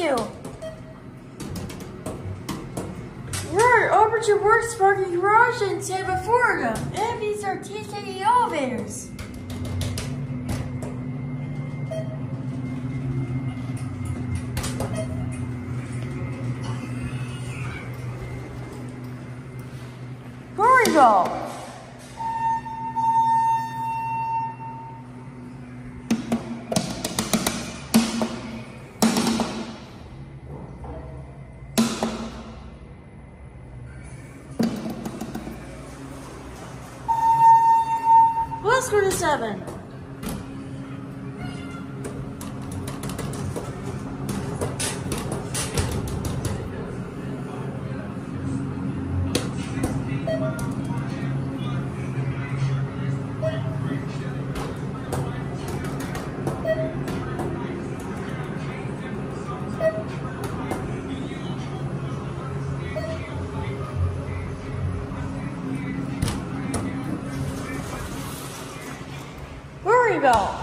22. We're Armature Works Parking Garage in Tampa, Florida. And these are TKE elevators. Here we go. Seven. Go?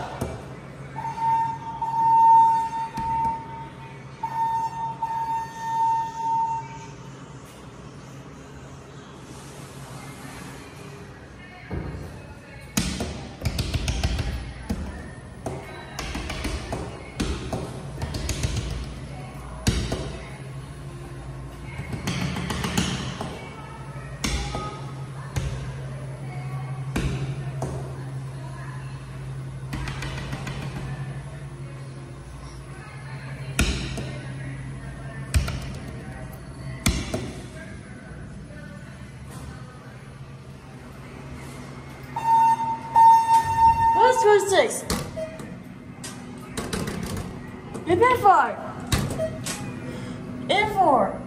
Five. And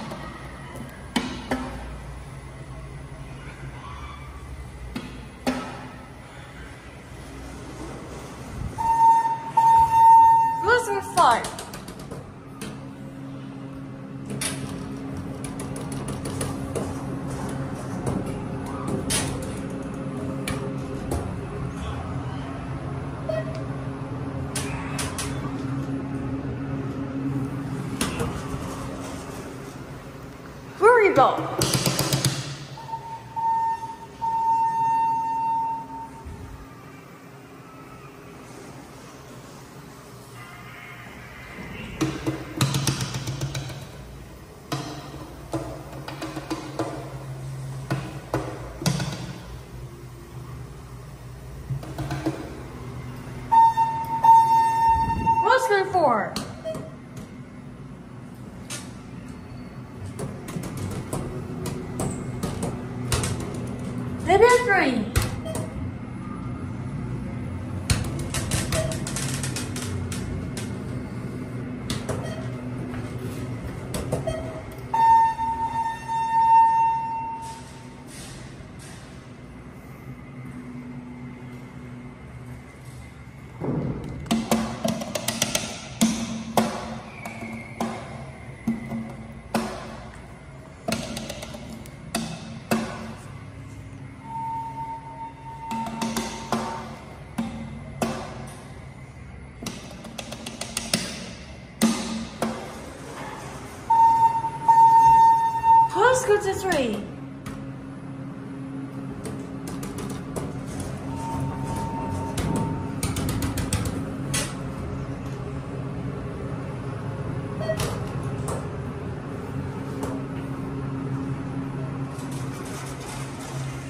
Where we Then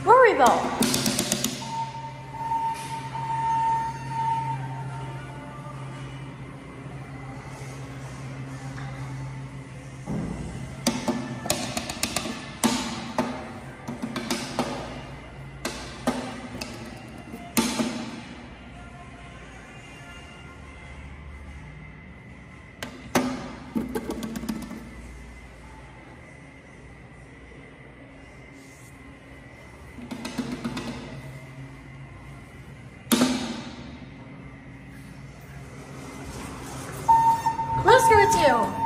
Where we to?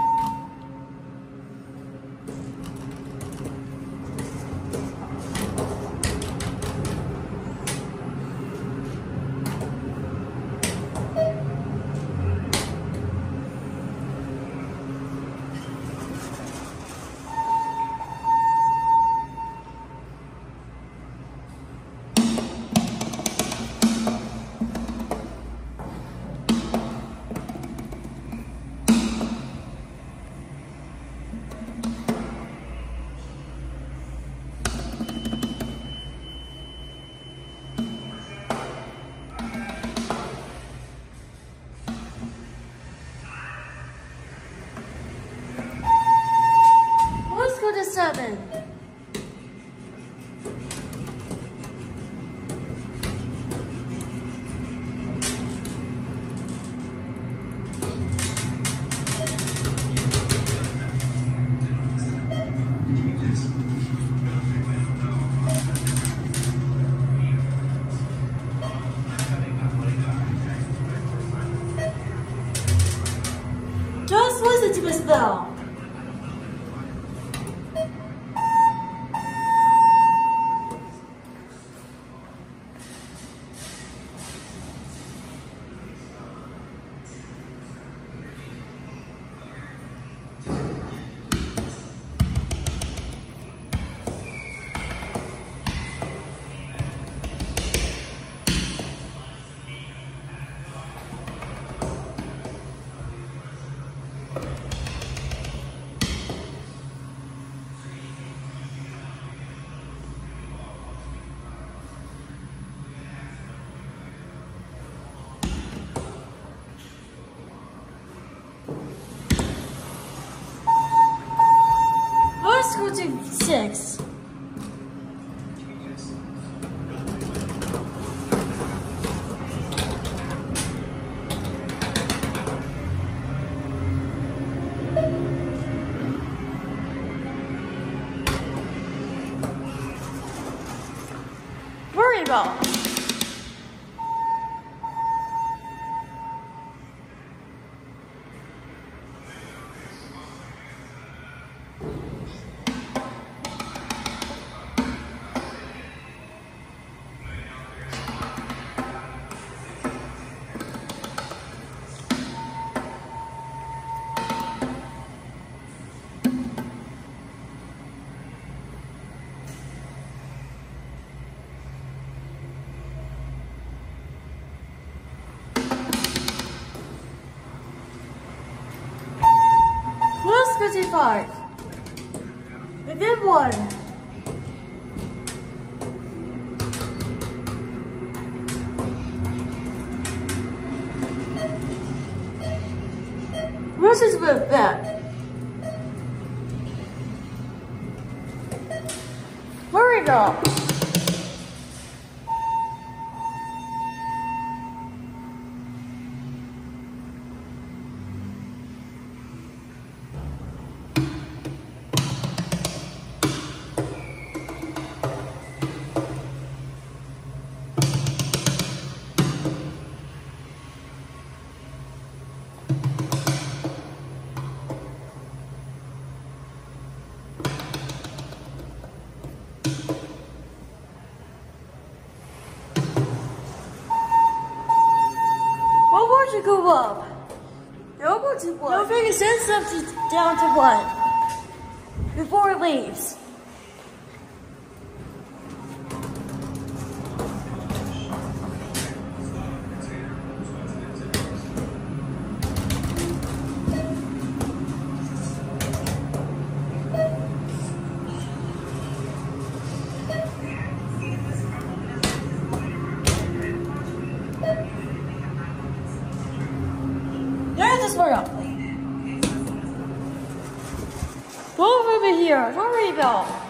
To Bell. Six. Worry about. And then one. His with that? Where we go? What would you go up? Don't go to what? No, figure send something down to what? Before it leaves. Here. Worry about.